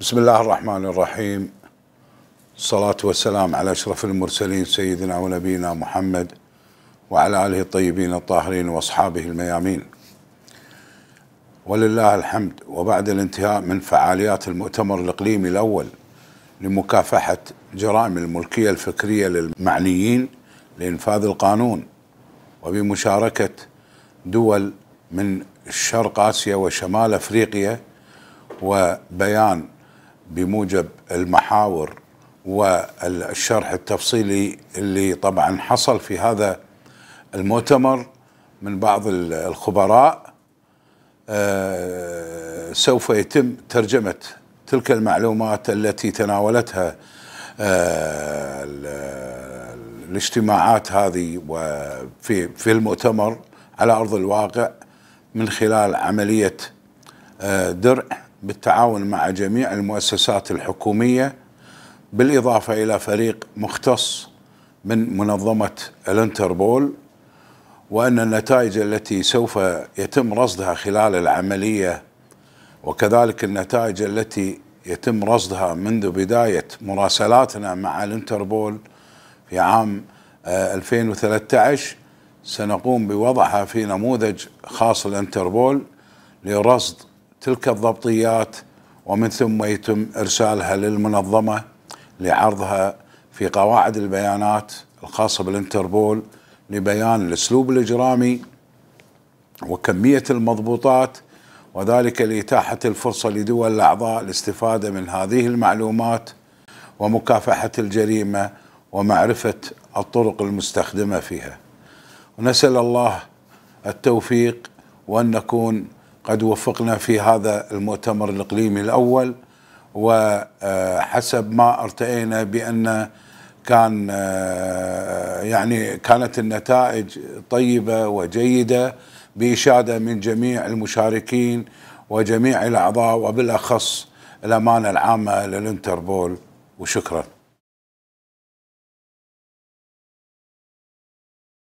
بسم الله الرحمن الرحيم. الصلاة والسلام على أشرف المرسلين سيدنا ونبينا محمد وعلى آله الطيبين الطاهرين وأصحابه الميامين. ولله الحمد وبعد الانتهاء من فعاليات المؤتمر الإقليمي الأول لمكافحة جرائم الملكية الفكرية للمعنيين لإنفاذ القانون وبمشاركة دول من شرق آسيا وشمال أفريقيا وبيان بموجب المحاور والشرح التفصيلي اللي طبعا حصل في هذا المؤتمر من بعض الخبراء. آه، سوف يتم ترجمة تلك المعلومات التي تناولتها آه، الاجتماعات هذه وفي في المؤتمر على أرض الواقع من خلال عملية آه، درع. بالتعاون مع جميع المؤسسات الحكومية بالإضافة إلى فريق مختص من منظمة الانتربول وأن النتائج التي سوف يتم رصدها خلال العملية وكذلك النتائج التي يتم رصدها منذ بداية مراسلاتنا مع الانتربول في عام 2013 آه، سنقوم بوضعها في نموذج خاص الانتربول لرصد تلك الضبطيات ومن ثم يتم إرسالها للمنظمة لعرضها في قواعد البيانات الخاصة بالإنتربول لبيان الأسلوب الإجرامي وكمية المضبوطات وذلك لإتاحة الفرصة لدول الأعضاء الاستفادة من هذه المعلومات ومكافحة الجريمة ومعرفة الطرق المستخدمة فيها. ونسأل الله التوفيق وأن نكون قد وفقنا في هذا المؤتمر الإقليمي الأول وحسب ما ارتئينا بأن كان يعني كانت النتائج طيبة وجيدة بإشادة من جميع المشاركين وجميع الأعضاء وبالأخص الأمانة العامة للإنتربول. وشكرا.